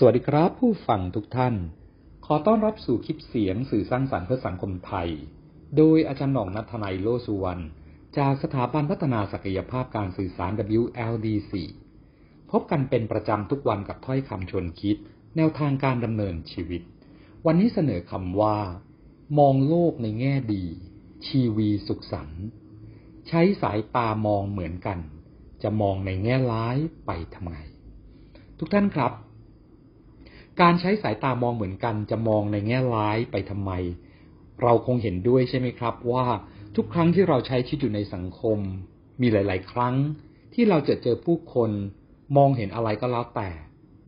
สวัสดีครับผู้ฟังทุกท่าน ขอต้อนรับสู่คลิปเสียงสื่อสร้างสรรค์เพื่อสังคมไทย โดยอาจารย์หน่องนัทนายโลสุวรรณจากสถาบันพัฒนาศักยภาพการสื่อสาร WLDC พบกันเป็นประจำทุกวันกับถ้อยคำชวนคิด แนวทางการดำเนินชีวิต วันนี้เสนอคำว่า มองโลกในแง่ดี ชีวีสุขสันต์ใช้สายตามองเหมือนกัน จะมองในแง่ร้ายไปทำไมทุกท่านครับ การใช้สายตามองเหมือนกันจะมองในแง่ร้ายไปทำไม เราคงเห็นด้วยใช่ไหมครับ ว่าทุกครั้งที่เราใช้ชีวิตอยู่ในสังคม มีหลาย ๆ ครั้ง ที่เราจะเจอผู้คนมองเห็นอะไรก็แล้วแต่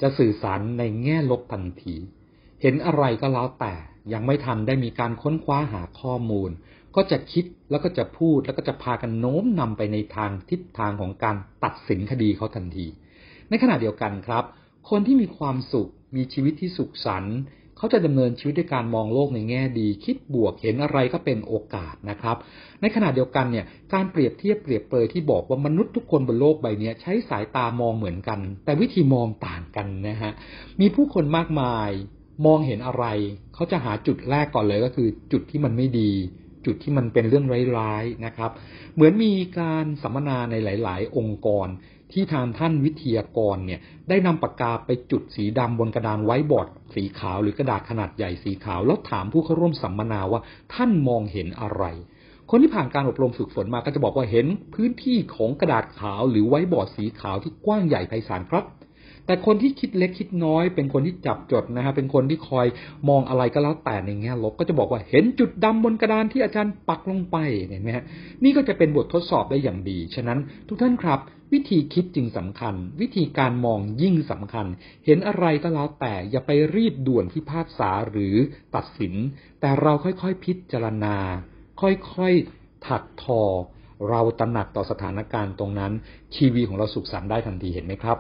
จะสื่อสารในแง่ลบทันที เห็นอะไรก็แล้วแต่ยังไม่ทันได้มีการค้นคว้าหาข้อมูล ก็จะคิดแล้วก็จะพูดแล้วก็จะพากันโน้มนำไปในทางทิศทางของการตัดสินคดีเขาทันที ในขณะเดียวกันครับ คนที่มีความสุข มีชีวิตที่สุขสันต์เขาจะดำเนินชีวิตด้วยการมองโลกในแง่ดี คิดบวกเห็นอะไรก็เป็นโอกาสนะครับ ในขณะเดียวกันเนี่ยการเปรียบเทียบเปรียบเปรยที่บอกว่ามนุษย์ทุกคนบนโลกใบนี้ใช้สายตามองเหมือนกัน แต่วิธีมองต่างกันนะฮะมีผู้คนมากมายมองเห็นอะไร เขาจะหาจุดแรกก่อนเลยก็คือ จุดที่มันไม่ดี จุดที่มันเป็นเรื่องร้ายๆนะครับ เหมือนมีการสัมมนาในหลาย ๆ องค์กร ที่ทางท่านวิทยากรเนี่ยได้นำปากกาไปจุดสีดำบนกระดานไว้บอร์ดสีขาวหรือกระดาษขนาดใหญ่สีขาว แล้วถามผู้เข้าร่วมสัมมนาว่าท่านมองเห็นอะไร คนที่ผ่านการอบรมฝึกฝนมาก็จะบอกว่าเห็นพื้นที่ของกระดาษขาวหรือไว้บอร์ดสีขาวที่กว้างใหญ่ไพศาลครับ แต่คนที่คิดเล็กคิดน้อย เป็นคนที่จับจดนะฮะเป็นคนที่คอยมองอะไรก็แล้วแต่ในแง่ลบก็จะบอกว่าเห็นจุดดำบนกระดานที่อาจารย์ปักลงไปเห็นไหมฮะนี่ก็จะเป็นบททดสอบได้อย่างดี ฉะนั้นทุกท่านครับ วิธีคิดจึงสำคัญ วิธีการมองยิ่งสำคัญ เห็นอะไรก็แล้วแต่อย่าไปรีบด่วนพิพากษาหรือตัดสิน แต่เราค่อยๆพิจารณา ค่อยๆถักทอ เราตระหนักต่อสถานการณ์ตรงนั้นชีวีของเราสุขสันต์ได้ทันทีเห็นไหมครับ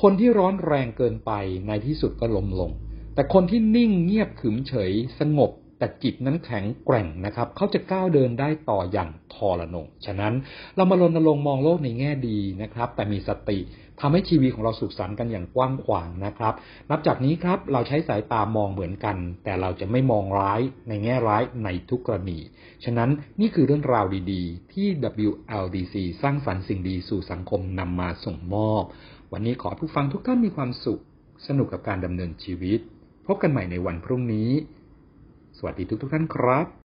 คนที่ร้อนแรงเกินไปในที่สุดก็ล้มลง แต่คนที่นิ่งเงียบขึมเฉยสงบ แต่จิตนั้นแข็งแกร่งนะครับเขาจะก้าวเดินได้ต่ออย่างทอระนง ฉะนั้นเรามารณรงค์มองโลกในแง่ดีนะครับ แต่มีสติทำให้ชีวิตของเราสุขสันต์กันอย่างกว้างขวางนะครับ นับจากนี้ครับเราใช้สายตามองเหมือนกัน แต่เราจะไม่มองร้ายในแง่ร้ายในทุกกรณี ฉะนั้นนี่คือเรื่องราวดีๆ ที่ WLDC สร้างสรรค์สิ่งดีสู่สังคมนำมาส่งมอบ วันนี้ขอผู้ฟังทุกท่านมีความสุข สนุกกับการดำเนินชีวิต พบกันใหม่ในวันพรุ่งนี้ สวัสดีทุกๆท่านครับ